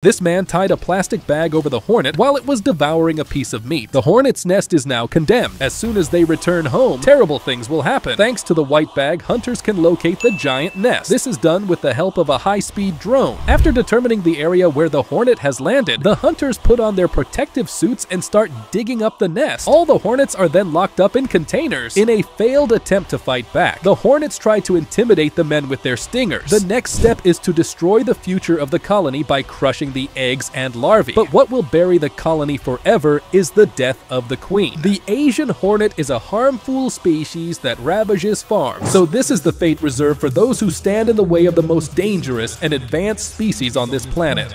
This man tied a plastic bag over the hornet while it was devouring a piece of meat. The hornet's nest is now condemned. As soon as they return home, terrible things will happen. Thanks to the white bag, hunters can locate the giant nest. This is done with the help of a high-speed drone. After determining the area where the hornet has landed, the hunters put on their protective suits and start digging up the nest. All the hornets are then locked up in containers. In a failed attempt to fight back, the hornets try to intimidate the men with their stingers. The next step is to destroy the future of the colony by crushing the eggs and larvae. But what will bury the colony forever is the death of the queen. The Asian hornet is a harmful species that ravages farms. So this is the fate reserved for those who stand in the way of the most dangerous and advanced species on this planet.